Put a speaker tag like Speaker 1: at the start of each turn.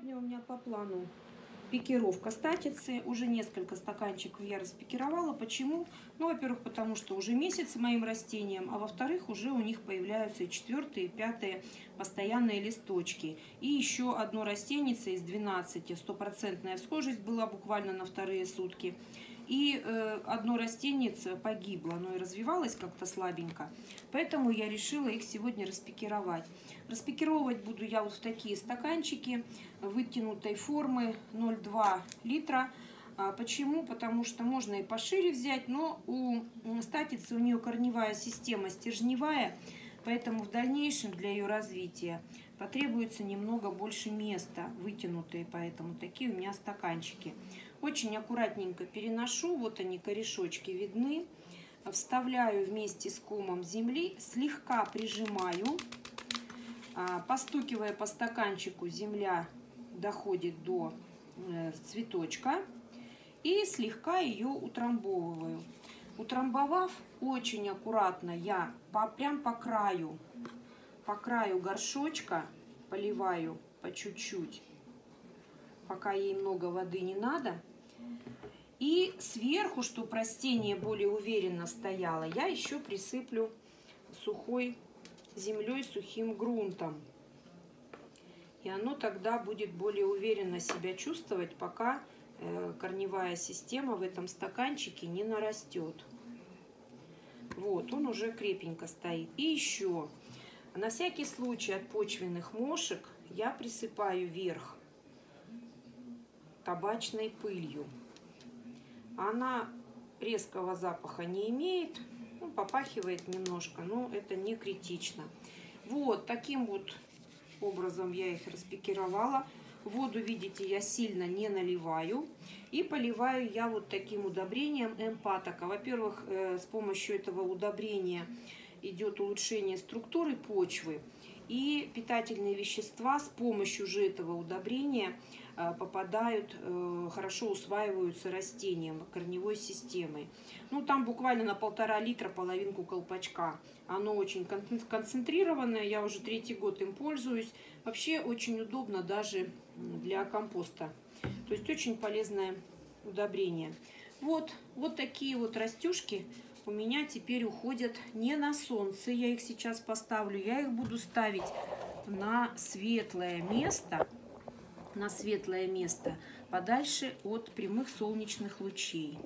Speaker 1: Сегодня у меня по плану пикировка статицы. Уже несколько стаканчиков я распикировала. Почему? Ну, во-первых, потому что уже месяц моим растениям, а во-вторых, уже у них появляются четвертые, пятые постоянные листочки. И еще одно растенице из 12, стопроцентная схожесть была буквально на вторые сутки. И э, одно растение погибло, оно и развивалось как-то слабенько. Поэтому я решила их сегодня распикировать. Распикировать буду я вот в такие стаканчики вытянутой формы 0,2 литра. А почему? Потому что можно и пошире взять, но у статицы у нее корневая система стержневая, поэтому в дальнейшем для ее развития потребуется немного больше места, вытянутые, поэтому такие у меня стаканчики. Очень аккуратненько переношу, вот они корешочки видны. Вставляю вместе с комом земли, слегка прижимаю, а, постукивая по стаканчику, земля доходит до э, цветочка и слегка ее утрамбовываю. Утрамбовав очень аккуратно, я по, прям по краю, по краю горшочка поливаю по чуть-чуть, пока ей много воды не надо. И сверху, чтобы растение более уверенно стояло, я еще присыплю сухой землей, сухим грунтом. И оно тогда будет более уверенно себя чувствовать, пока э, корневая система в этом стаканчике не нарастет. Вот, он уже крепенько стоит. И еще, на всякий случай от почвенных мошек я присыпаю верх табачной пылью. Она резкого запаха не имеет, ну, попахивает немножко, но это не критично. Вот таким вот образом я их распекировала. Воду, видите, я сильно не наливаю. И поливаю я вот таким удобрением эмпатока. Во-первых, э, с помощью этого удобрения идет улучшение структуры почвы. И питательные вещества с помощью же этого удобрения Э, попадают, э, хорошо усваиваются растением, корневой системой. Ну, там буквально на полтора литра половинку колпачка. Оно очень концентрированное, я уже третий год им пользуюсь. Вообще очень удобно даже для компоста. То есть очень полезное удобрение. Вот, вот такие вот растюшки у меня теперь уходят не на солнце. Я их сейчас поставлю. Я их буду ставить на светлое место на светлое место, подальше от прямых солнечных лучей.